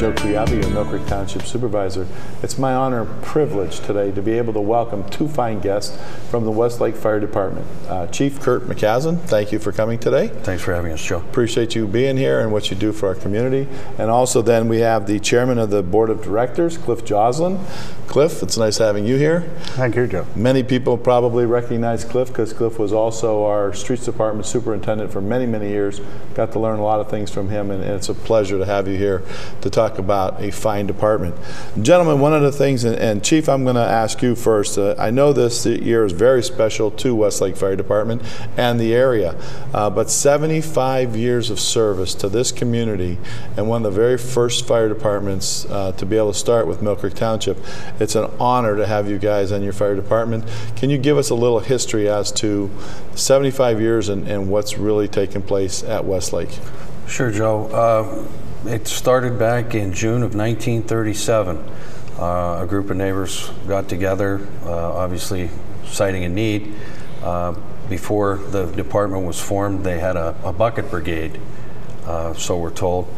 Joe Kujawa, your Millcreek Township Supervisor. It's my honor and privilege today to be able to welcome two fine guests from the Westlake Fire Department. Uh, Chief Kirk McCaslin, thank you for coming today. Thanks for having us, Joe. Appreciate you being here and what you do for our community. And also then we have the Chairman of the Board of Directors, Cliff Joslin. Cliff, it's nice having you here. Thank you, Joe. Many people probably recognize Cliff because Cliff was also our Streets Department Superintendent for many, many years. Got to learn a lot of things from him, and it's a pleasure to have you here to talk about a fine department. Gentlemen, one of the things, and, and Chief, I'm going to ask you first. Uh, I know this year is very special to Westlake Fire Department and the area, uh, but 75 years of service to this community and one of the very first fire departments uh, to be able to start with Millcreek Township. It's an honor to have you guys on your fire department. Can you give us a little history as to 75 years and, and what's really taken place at Westlake? Sure, Joe. Uh, it started back in June of 1937. Uh, a group of neighbors got together, uh, obviously citing a need. Uh, before the department was formed, they had a, a bucket brigade, uh, so we're told.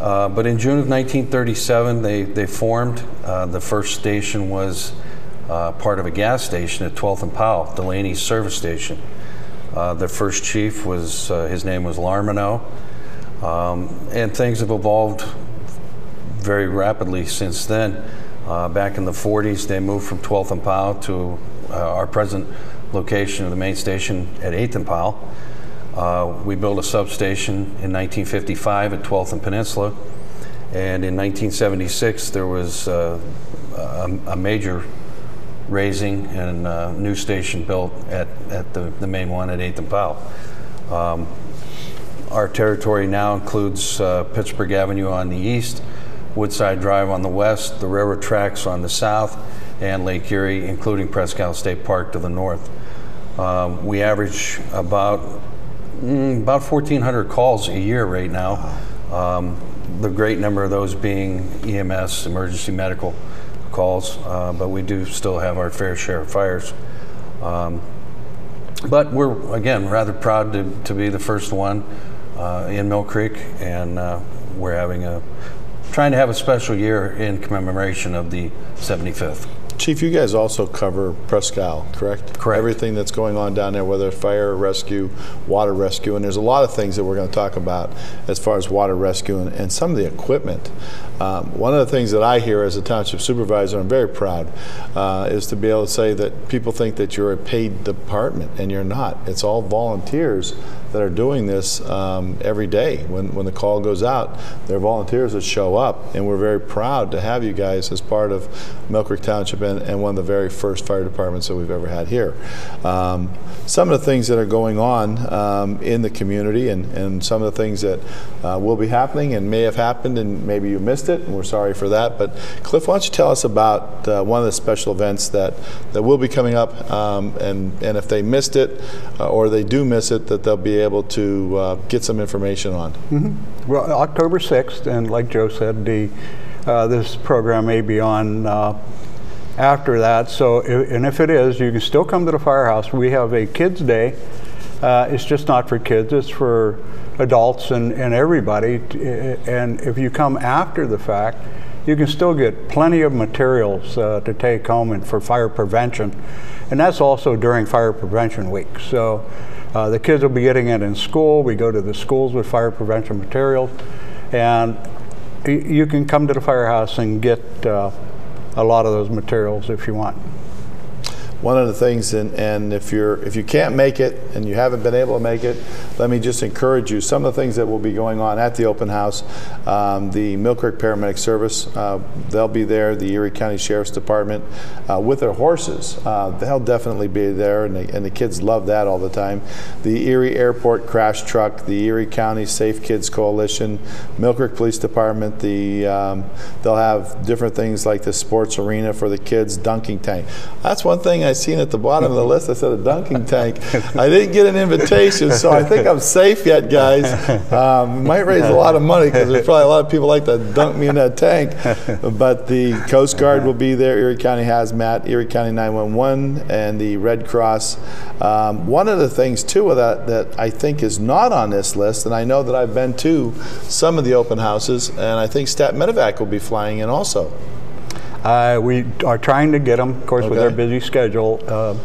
Uh, but in June of 1937, they, they formed. Uh, the first station was part of a gas station at 12th and Powell, Delaney's service station. Uh, the first chief was, his name was Larmino. Um, and things have evolved very rapidly since then. Uh, back in the 40s, they moved from 12th and Powell to our present location of the main station at 8th and Powell. Uh, we built a substation in 1955 at 12th and Peninsula, and in 1976 there was uh, a, a, major raising and a new station built at, at the, the main one at 8th and Powell. Um, our territory now includes uh, Pittsburgh Avenue on the east, Woodside Drive on the west, the railroad tracks on the south, and Lake Erie, including Isle State Park to the north. Um, we average about Mm, about 1,400 calls a year right now. Um, the great number of those being EMS, emergency medical calls, uh, but we do still have our fair share of fires. Um, but we're, again, rather proud to, to be the first one uh, in Millcreek, and uh, we're having a, trying to have a special year in commemoration of the 75th. Chief, you guys also cover Presque Isle, correct? Correct. Everything that's going on down there, whether fire rescue, water rescue, and there's a lot of things that we're going to talk about as far as water rescue and, and some of the equipment. Um, one of the things that I hear as a township supervisor, I'm very proud, uh, is to be able to say that people think that you're a paid department, and you're not. It's all volunteers that are doing this um, every day. When, when the call goes out, they're volunteers that show up, and we're very proud to have you guys as part of Millcreek Township and, and one of the very first fire departments that we've ever had here. Um, some of the things that are going on um, in the community and, and some of the things that uh, will be happening and may have happened and maybe you missed it, and we're sorry for that. But Cliff, why don't you tell us about uh, one of the special events that, that will be coming up, um, and, and if they missed it uh, or they do miss it, that they'll be able to uh, get some information on. Mm -hmm. Well, October 6th, and like Joe said, the uh, this program may be on uh, after that. So, and if it is, you can still come to the firehouse. We have a kids' day. Uh, it's just not for kids; it's for adults and, and everybody. And if you come after the fact, you can still get plenty of materials uh, to take home and for fire prevention. And that's also during Fire Prevention Week. So uh, the kids will be getting it in school. We go to the schools with fire prevention materials. And you can come to the firehouse and get uh, a lot of those materials if you want one of the things, and, and if you're if you can't make it and you haven't been able to make it, let me just encourage you. Some of the things that will be going on at the open house, um, the Millcreek Paramedic Service, uh, they'll be there. The Erie County Sheriff's Department uh, with their horses, uh, they'll definitely be there, and the, and the kids love that all the time. The Erie Airport Crash Truck, the Erie County Safe Kids Coalition, Millcreek Police Department. The um, they'll have different things like the sports arena for the kids, dunking tank. That's one thing I seen at the bottom of the list. I said a dunking tank. I didn't get an invitation, so I think I'm safe yet, guys. Um, might raise a lot of money because there's probably a lot of people like to dunk me in that tank. But the Coast Guard will be there. Erie County Hazmat, Erie County 911, and the Red Cross. Um, one of the things too that that I think is not on this list, and I know that I've been to some of the open houses, and I think Stat Medevac will be flying in also. Uh, we are trying to get them, of course, with our busy schedule, uh,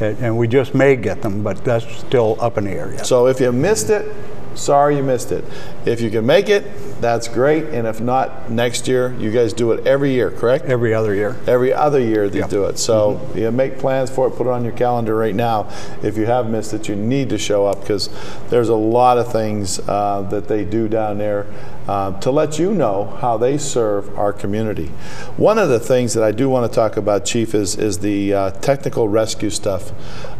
and, and we just may get them, but that's still up in the air yet. So if you missed it, sorry you missed it. If you can make it, that's great. And if not, next year, you guys do it every year, correct? Every other year. Every other year they Yeah. do it. So you make plans for it, put it on your calendar right now. If you have missed it, you need to show up because there's a lot of things uh, that they do down there uh, to let you know how they serve our community. One of the things that I do want to talk about, Chief, is, is the uh, technical rescue stuff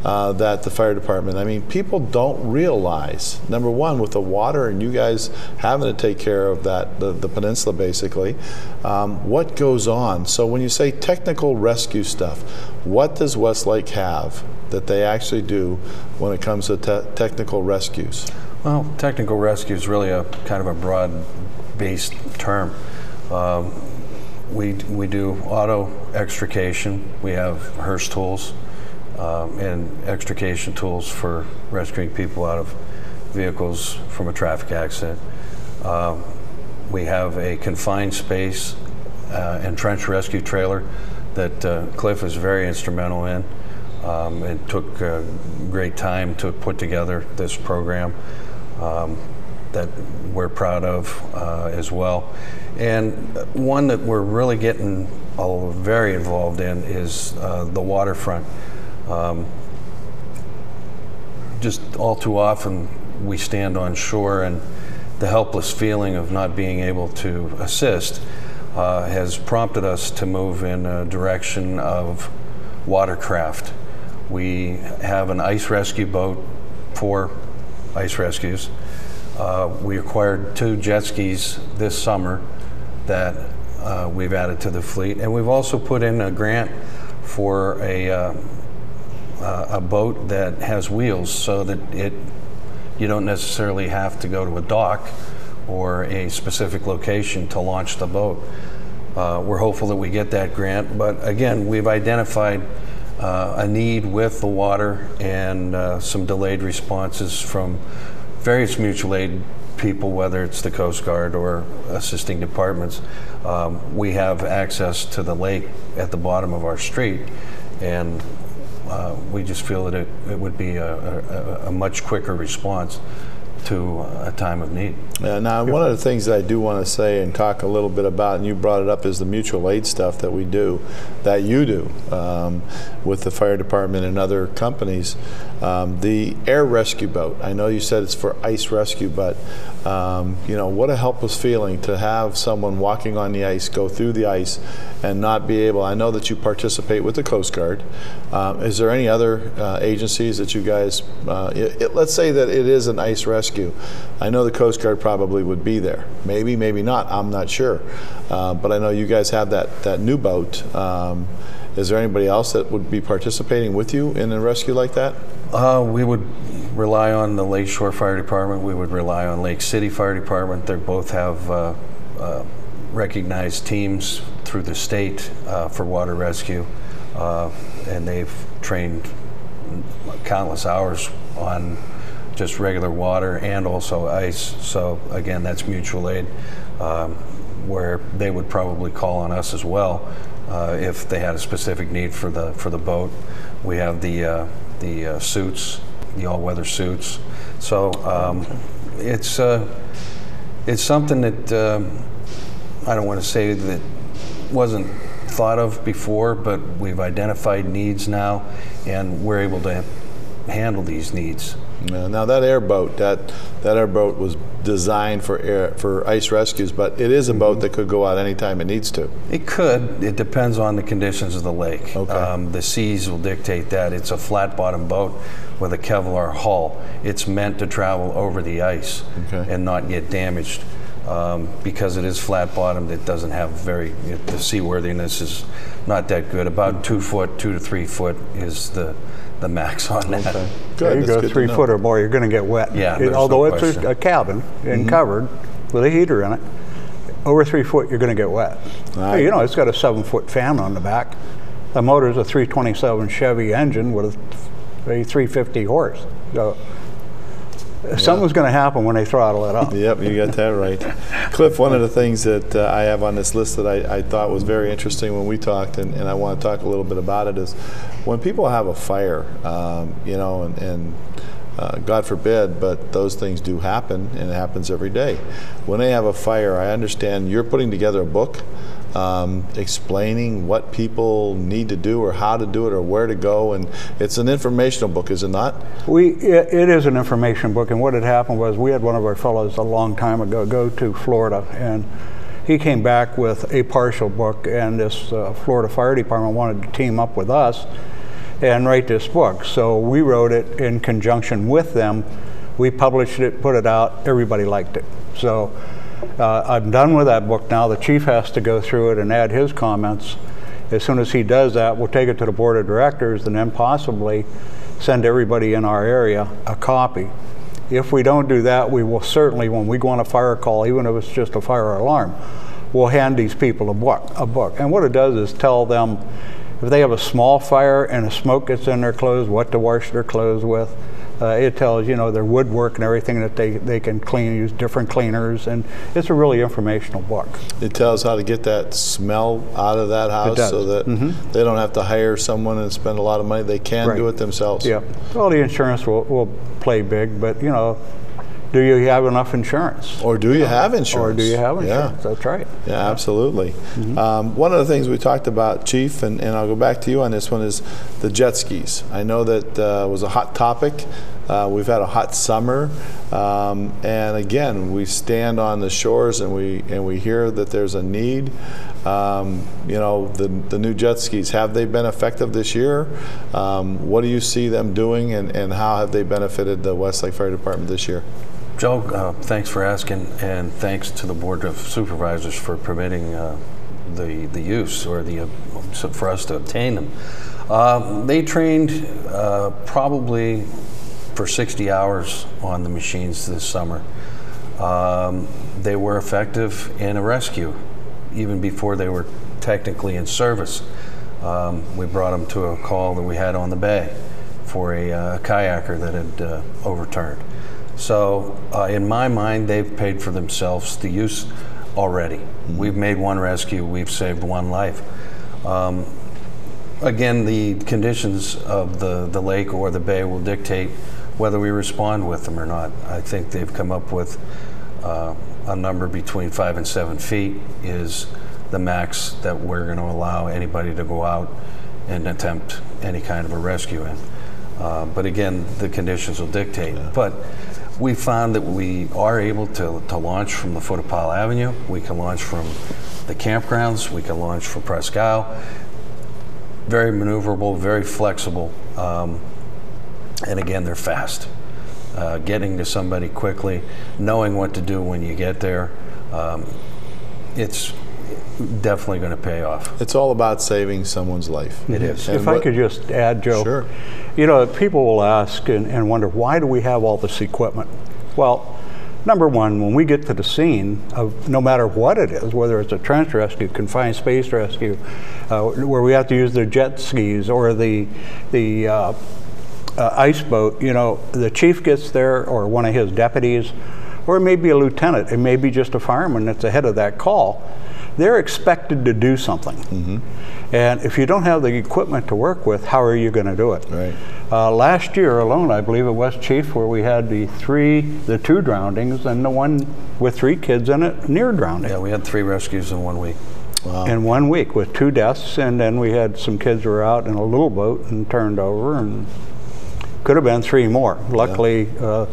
uh, that the fire department, I mean, people don't realize, number one, with the water and you guys having to take care of that, the, the peninsula basically, um, what goes on. So when you say technical rescue stuff, what does Westlake have that they actually do when it comes to te- technical rescues? Well, technical rescue is really a kind of a broad-based term. Um, we, we do auto extrication. We have Hurst tools um, and extrication tools for rescuing people out of vehicles from a traffic accident. Um, we have a confined space uh, and trench rescue trailer that uh, Cliff is very instrumental in. Um, it took uh, great time to put together this program um, that we're proud of uh, as well. And one that we're really getting uh, very involved in is uh, the waterfront. Um, just all too often we stand on shore and the helpless feeling of not being able to assist uh, has prompted us to move in a direction of watercraft. We have an ice rescue boat for ice rescues. Uh, we acquired two jet skis this summer that uh, we've added to the fleet, and we've also put in a grant for a uh, uh, a boat that has wheels so that it you don't necessarily have to go to a dock or a specific location to launch the boat. Uh, we're hopeful that we get that grant, but again, we've identified uh, a need with the water and uh, some delayed responses from various mutual aid people, whether it's the Coast Guard or assisting departments. Um, we have access to the lake at the bottom of our street, and uh, we just feel that it, it would be a, a, a much quicker response to a time of need. Now, one of the things that I do want to say and talk a little bit about, and you brought it up, is the mutual aid stuff that we do, that you do um, with the fire department and other companies. Um, the air rescue boat, I know you said it's for ice rescue, but um, you know, what a helpless feeling to have someone walking on the ice go through the ice and not be able. I know that you participate with the Coast Guard. Um, is there any other uh, agencies that you guys, uh, it, it- let's say that it is an ice rescue. I know the Coast Guard probably would be there. Maybe, maybe not. I'm not sure. Uh, but I know you guys have that, that new boat. Um, is there anybody else that would be participating with you in a rescue like that? Uh, we would rely on the Lake Shore Fire Department. We would rely on Lake City Fire Department. They both have uh, uh, recognized teams through the state uh, for water rescue, uh, and they've trained countless hours on just regular water and also ice. So again, that's mutual aid, um, where they would probably call on us as well uh, if they had a specific need for the for the boat. We have the uh, the uh, suits, the all-weather suits. So um, it's uh, it's something that um, I don't want to say that wasn't thought of before, but we've identified needs now, and we're able to handle these needs. Uh, now that airboat, that that airboat was designed for air for ice rescues, but it is a boat that could go out anytime it needs to. It could. It depends on the conditions of the lake. Okay. Um, the seas will dictate that. It's a flat bottom boat with a Kevlar hull. It's meant to travel over the ice Okay. and not get damaged. Um, because it is flat bottomed, it doesn't have very, it- the seaworthiness is not that good. About two foot, two to three foot is the, the max on that. Good, There you that's go, three foot or more, you're going to get wet. Yeah, It- there's no Although it's a, a cabin and Mm-hmm. covered with a heater in it, over three foot, you're going to get wet. Right. You know, it's got a seven foot fan on the back. The motor's a 327 Chevy engine with a 350 horse. So something's going to happen when they throttle it up. Yep, you got that right. Cliff, one of the things that uh, I have on this list that I, I thought was very interesting when we talked, and, and I want to talk a little bit about it, is when people have a fire, um, you know, and, and uh, God forbid, but those things do happen, and it happens every day. When they have a fire, I understand you're putting together a book um, explaining what people need to do or how to do it or where to go, and it's an informational book, is it not? We, it, is an information book, and what had happened was we had one of our fellows a long time ago go to Florida, and he came back with a partial book, and this uh, Florida Fire Department wanted to team up with us and write this book. So we wrote it in conjunction with them. We published it, put it out, everybody liked it. So uh, I'm done with that book now. The chief has to go through it and add his comments. As soon as he does that, we'll take it to the board of directors and then possibly send everybody in our area a copy. If we don't do that, we will certainly, when we go on a fire call, even if it's just a fire alarm, we'll hand these people a book. A book, and what it does is tell them if they have a small fire and the smoke gets in their clothes, what to wash their clothes with. Uh, it tells you know their woodwork and everything that they, they can clean, use different cleaners, and it's a really informational book. It tells how to get that smell out of that house so that they don't have to hire someone and spend a lot of money. They can Right. do it themselves. Yeah. Well, the insurance will, will play big, but you know, do you have enough insurance? Or do you have insurance? Or do you have Yeah. That's right. Yeah, absolutely. Um, one of the things we talked about, Chief, and, and I'll go back to you on this one, is the jet skis. I know that uh, was a hot topic. Uh, we've had a hot summer, um, and again, we stand on the shores and we and we hear that there's a need. Um, you know, the the new jet skis have they been effective this year? Um, what do you see them doing, and, and how have they benefited the Westlake Fire Department this year? Joe, uh, thanks for asking, and thanks to the Board of Supervisors for permitting uh, the, the use or the, uh, for us to obtain them. Uh, They trained uh, probably for 60 hours on the machines this summer. Um, They were effective in a rescue, even before they were technically in service. Um, We brought them to a call that we had on the bay for a uh, kayaker that had overturned. So, uh, in my mind, they've paid for themselves the use already. We've made one rescue, we've saved one life. Um, again, the conditions of the, the lake or the bay will dictate whether we respond with them or not. I think they've come up with uh, a number between five and seven feet is the max that we're going to allow anybody to go out and attempt any kind of a rescue in. Uh, but again, the conditions will dictate. But we found that we are able to, to launch from the foot of Powell Avenue. We can launch from the campgrounds. We can launch from Presque Isle. Very maneuverable, very flexible, um, and again, they're fast. Uh, getting to somebody quickly, knowing what to do when you get there, um, it's definitely going to pay off. It's all about saving someone's life. It is. And if I could just add, Joe. Sure. You know, people will ask and, and wonder why do we have all this equipment? Well, number one, when we get to the scene of no matter what it is, whether it's a trench rescue, confined space rescue, uh, where we have to use the jet skis or the the uh, uh, ice boat, you know, the chief gets there or one of his deputies, or it may be a lieutenant, it may be just a fireman that's ahead of that call. They're expected to do something. And if you don't have the equipment to work with, how are you going to do it? Right. Uh, last year alone, I believe it was, Chief, where we had the three, the two drownings and the one with three kids in it near drowning Yeah, we had three rescues in one week. Wow. in one week with two deaths, and then we had some kids who were out in a little boat and turned over, and could have been three more. Luckily, uh,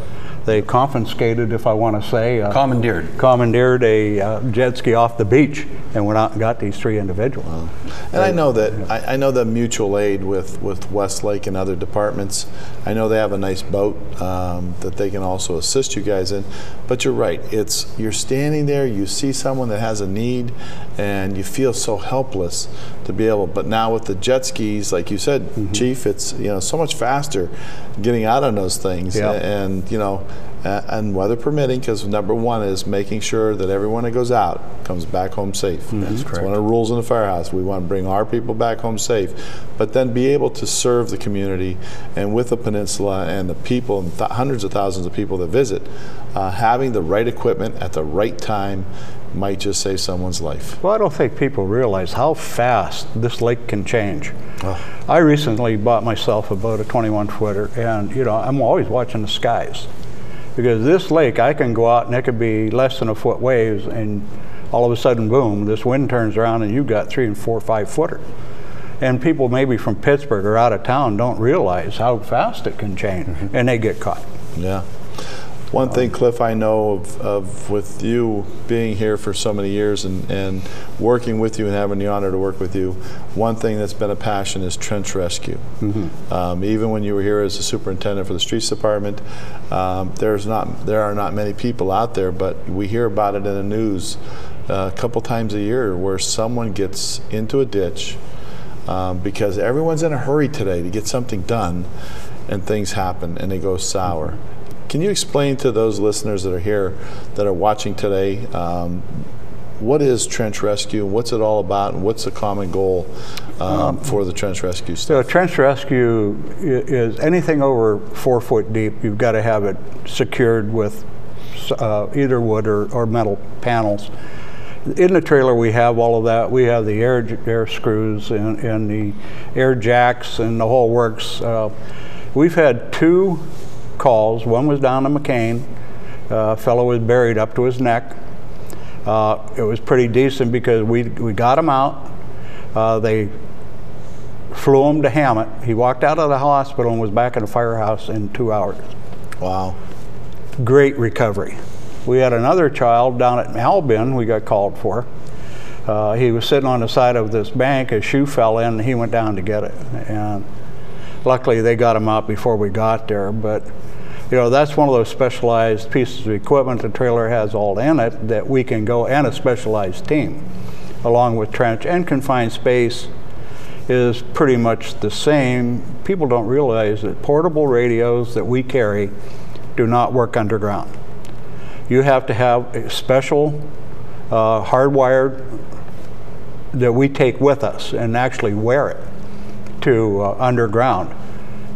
They confiscated, if I want to say, uh, Commandeered. commandeered a uh, jet ski off the beach and went out and got these three individuals. And I know that I, I know that mutual aid with with Westlake and other departments. I know they have a nice boat um, that they can also assist you guys in. But you're right. It's you're standing there. You see someone that has a need, and you feel so helpless to be able. But now with the jet skis, like you said, Chief, it's you know so much faster getting out on those things. Yeah. And you know. Uh, and weather permitting, because number one is making sure that everyone that goes out comes back home safe. That's correct. It's one of the rules in the firehouse. We want to bring our people back home safe, but then be able to serve the community and with the peninsula and the people and th- hundreds of thousands of people that visit, uh, having the right equipment at the right time might just save someone's life. Well, I don't think people realize how fast this lake can change. I recently bought myself a boat, a 21 footer, and you know I'm always watching the skies because this lake I can go out and it could be less than a foot waves, and all of a sudden, boom, this wind turns around and you've got three and four, five footer. And people maybe from Pittsburgh or out of town don't realize how fast it can change, mm-hmm. and they get caught. Yeah. One thing, Cliff, I know of, of with you being here for so many years and, and working with you and having the honor to work with you, one thing that's been a passion is trench rescue. Um, even when you were here as the superintendent for the streets department, um, there's not there are not many people out there, but we hear about it in the news uh, a couple times a year where someone gets into a ditch um, because everyone's in a hurry today to get something done, and things happen and they go sour. Can you explain to those listeners that are here that are watching today um, what is trench rescue and what's it all about and what's the common goal um, for the trench rescue So trench rescue is anything over four foot deep. You've got to have it secured with uh, either wood or, or metal panels. In the trailer, we have all of that. We have the air air screws and, and the air jacks and the whole works. Uh, we've had two calls. One was down to McKean. Uh, a fellow was buried up to his neck. Uh, it was pretty decent because we, we got him out. Uh, they flew him to Hamot. He walked out of the hospital and was back in the firehouse in two hours. Wow. Great recovery. We had another child down at Albion we got called for. Uh, he was sitting on the side of this bank. His shoe fell in, and he went down to get it. And luckily, they got him out before we got there. But you know, that's one of those specialized pieces of equipment the trailer has all in it that we can go and a specialized team, along with trench and confined space is pretty much the same. People don't realize that portable radios that we carry do not work underground. You have to have a special uh, hardwired that we take with us and actually wear it to uh, underground.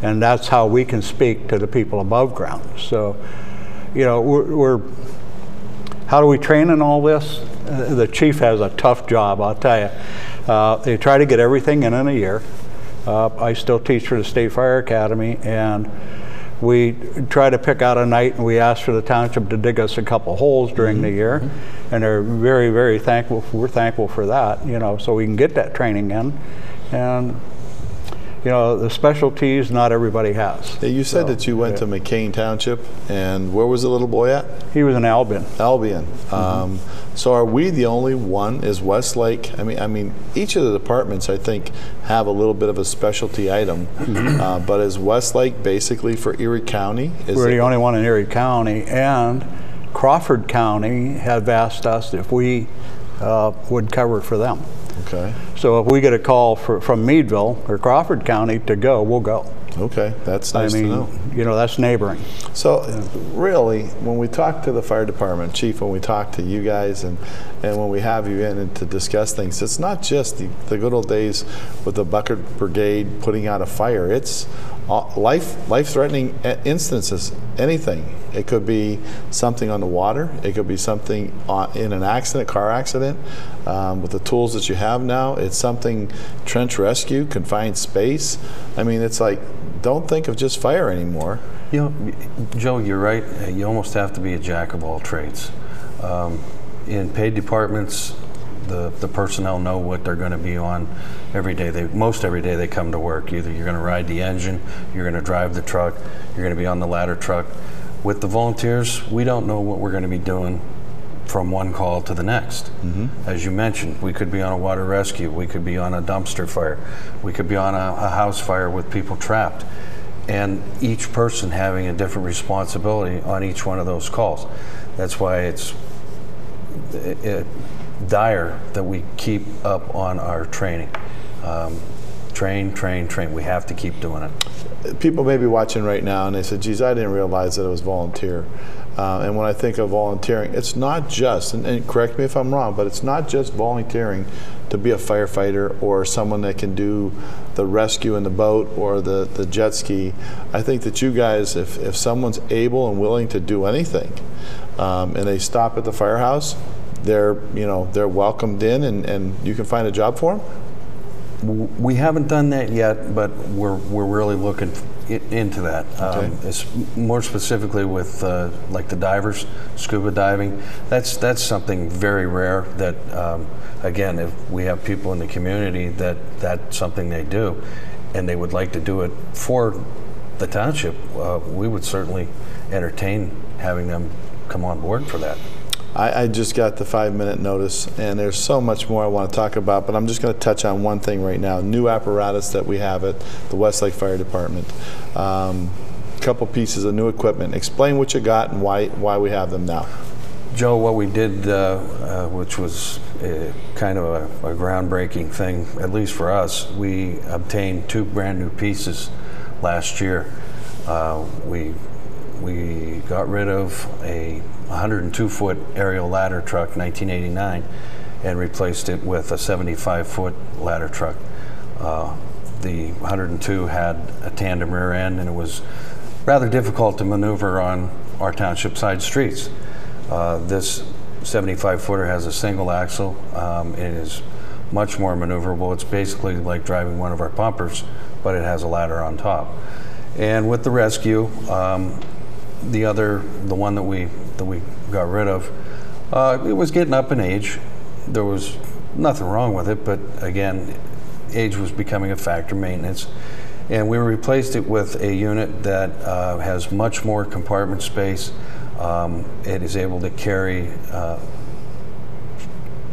And that's how we can speak to the people above ground. So, you know, we're, we're how do we train in all this? Uh, the chief has a tough job, I'll tell you. Uh, they try to get everything in in a year. Uh, I still teach for the State Fire Academy, and we try to pick out a night and we ask for the township to dig us a couple holes during the year. And they're very, very thankful. We're thankful for that, you know, so we can get that training in. And, you know, the specialties not everybody has. Yeah, you said So, that you went yeah. to McKean Township, and where was the little boy at? He was in Albion. Albion. Um, so are we the only one? Is Westlake? I mean, I mean, each of the departments I think have a little bit of a specialty item, uh, but is Westlake basically for Erie County? Is We're it- the only one in Erie County, and Crawford County have asked us if we uh, would cover for them. Okay. So if we get a call for, from Meadville or Crawford County to go, we'll go. Okay, that's nice I mean, to know. you know, that's neighboring. So, really, when we talk to the fire department, chief, when we talk to you guys, and, and when we have you in and to discuss things, it's not just the, the good old days with the bucket brigade putting out a fire. It's life life threatening instances. Anything. It could be something on the water. It could be something in an accident, car accident. Um, with the tools that you have now, it's something trench rescue, confined space. I mean, it's like don't think of just fire anymore. You know, Joe, you're right. Uh, You almost have to be a jack of all trades. Um, in paid departments, the, the personnel know what they're going to be on every day. They most every day they come to work. Either you're going to ride the engine, you're going to drive the truck, you're going to be on the ladder truck. With the volunteers, we don't know what we're going to be doing from one call to the next. Mm-hmm. As you mentioned, we could be on a water rescue, we could be on a dumpster fire, we could be on a, a house fire with people trapped, and each person having a different responsibility on each one of those calls. That's why it's it, it- dire that we keep up on our training. Um, train, train, train. We have to keep doing it. people may be watching right now and they said, geez, I didn't realize that it was volunteer. Uh, and when I think of volunteering, it's not just, and, and correct me if I'm wrong, but it's not just volunteering to be a firefighter or someone that can do the rescue in the boat or the, the jet ski. I think that you guys, if, if someone's able and willing to do anything um, and they stop at the firehouse, they're, you know, they're welcomed in and, and you can find a job for them? We haven't done that yet, but we're, we're really looking into that. Um, it's more specifically with uh, like the divers, scuba diving. That's that's something very rare. That um, again, if we have people in the community that that's something they do, and they would like to do it for the township, uh, we would certainly entertain having them come on board for that. I, I just got the five minute notice, and there's so much more I want to talk about, but I'm just going to touch on one thing right now new apparatus that we have at the Westlake Fire Department. Um, couple pieces of new equipment. Explain what you got and why, why we have them now. Joe, what we did, uh, uh, which was uh, kind of a, a groundbreaking thing, at least for us, we obtained two brand new pieces last year. Uh, we we got rid of a 102 foot aerial ladder truck, 1989, and replaced it with a 75 foot ladder truck. Uh, the 102 had a tandem rear end, and it was rather difficult to maneuver on our township side streets. Uh, this 75 footer has a single axle. Um, it is much more maneuverable. It's basically like driving one of our pumpers, but it has a ladder on top. And with the rescue, um, the other, the one that we that we got rid of, uh, it was getting up in age. There was nothing wrong with it, but again, age was becoming a factor, maintenance. And we replaced it with a unit that uh, has much more compartment space. Um, it is able to carry, uh,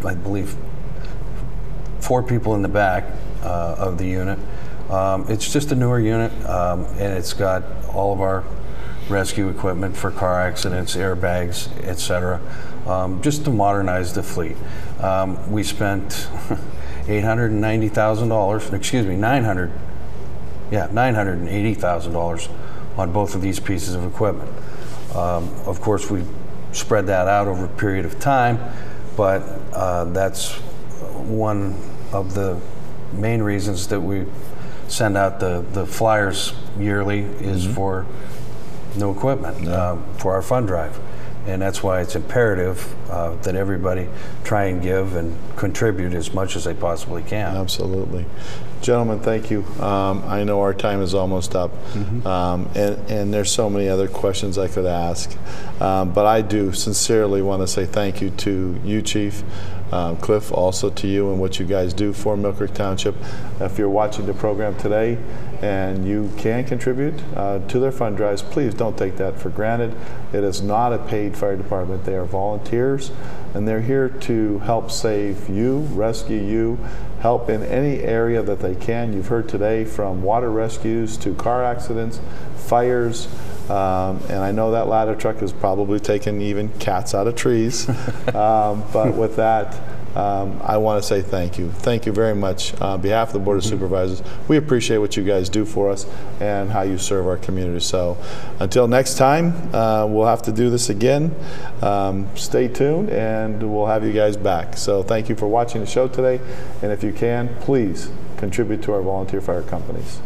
I believe, four people in the back uh, of the unit. Um, it's just a newer unit, um, and it's got all of our rescue equipment for car accidents, airbags, etc., um, just to modernize the fleet. Um, we spent $890,000, excuse me, 900, yeah, $980,000 on both of these pieces of equipment. Um, of course, we spread that out over a period of time, but uh, that's one of the main reasons that we send out the, the flyers yearly is for new equipment uh, for our fund drive. And that's why it's imperative uh, that everybody try and give and contribute as much as they possibly can. Absolutely. Gentlemen, thank you. Um, I know our time is almost up, um, and, and there's so many other questions I could ask. Um, but I do sincerely want to say thank you to you, Chief. Um, Cliff, also to you and what you guys do for Millcreek Township. If you're watching the program today and you can contribute uh, to their fund drives, please don't take that for granted. It is not a paid fire department. They are volunteers and they're here to help save you, rescue you, help in any area that they can. You've heard today from water rescues to car accidents, fires, um, and I know that ladder truck has probably taken even cats out of trees. um, but with that, um, I want to say thank you. Thank you very much on behalf of the Board of Supervisors. We appreciate what you guys do for us and how you serve our community. So until next time, uh, we'll have to do this again. Um, stay tuned and we'll have you guys back. So thank you for watching the show today. And if you can, please contribute to our volunteer fire companies.